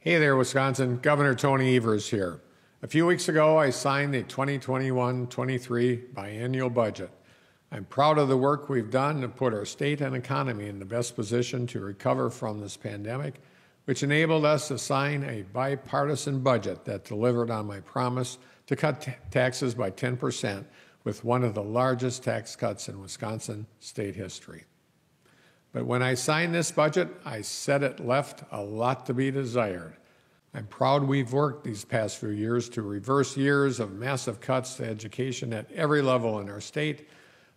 Hey there, Wisconsin. Governor Tony Evers here. A few weeks ago, I signed the 2021 23 biennial budget. I'm proud of the work we've done to put our state and economy in the best position to recover from this pandemic, which enabled us to sign a bipartisan budget that delivered on my promise to cut taxes by 10%, with one of the largest tax cuts in Wisconsin state history. But when I signed this budget, I said it left a lot to be desired. I'm proud we've worked these past few years to reverse years of massive cuts to education at every level in our state,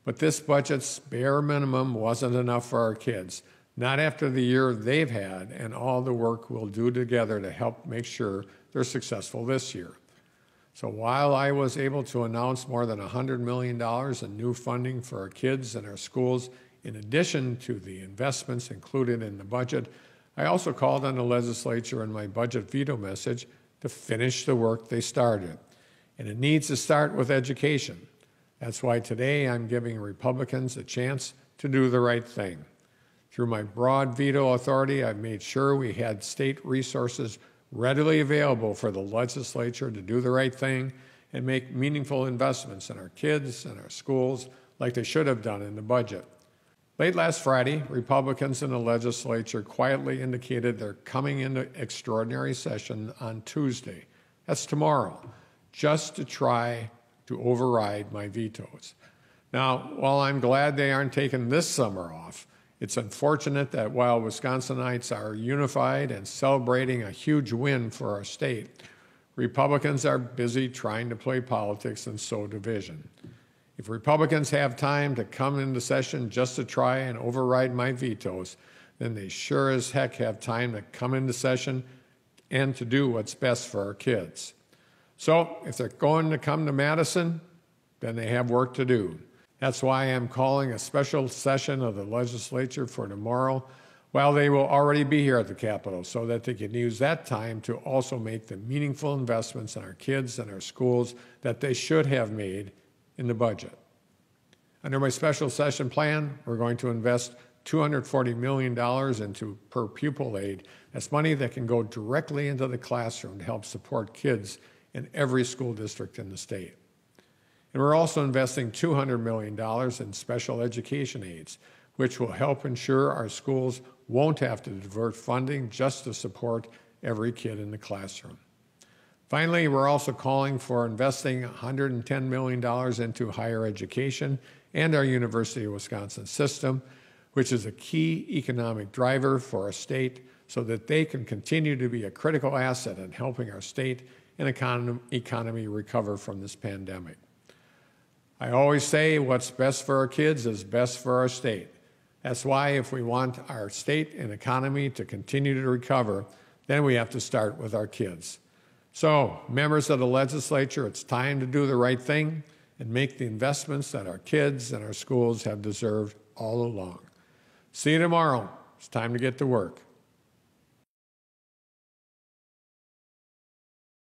but this budget's bare minimum wasn't enough for our kids, not after the year they've had and all the work we'll do together to help make sure they're successful this year. So while I was able to announce more than $100 million in new funding for our kids and our schools in addition to the investments included in the budget, I also called on the legislature in my budget veto message to finish the work they started. And it needs to start with education. That's why today I'm giving Republicans a chance to do the right thing. Through my broad veto authority, I've made sure we had state resources readily available for the legislature to do the right thing and make meaningful investments in our kids and our schools like they should have done in the budget. Late last Friday, Republicans in the legislature quietly indicated they're coming into extraordinary session on Tuesday. That's tomorrow, just to try to override my vetoes. Now, while I'm glad they aren't taking this summer off, it's unfortunate that while Wisconsinites are unified and celebrating a huge win for our state, Republicans are busy trying to play politics and sow division. If Republicans have time to come into session just to try and override my vetoes, then they sure as heck have time to come into session and to do what's best for our kids. So if they're going to come to Madison, then they have work to do. That's why I'm calling a special session of the legislature for tomorrow while they will already be here at the Capitol so that they can use that time to also make the meaningful investments in our kids and our schools that they should have made in the budget. Under my special session plan, we're going to invest $240 million into per pupil aid. That's money that can go directly into the classroom to help support kids in every school district in the state. And we're also investing $200 million in special education aids, which will help ensure our schools won't have to divert funding just to support every kid in the classroom. Finally, we're also calling for investing $110 million into higher education and our University of Wisconsin system, which is a key economic driver for our state so that they can continue to be a critical asset in helping our state and economy recover from this pandemic. I always say what's best for our kids is best for our state. That's why, if we want our state and economy to continue to recover, then we have to start with our kids. So, members of the legislature, it's time to do the right thing and make the investments that our kids and our schools have deserved all along. See you tomorrow. It's time to get to work.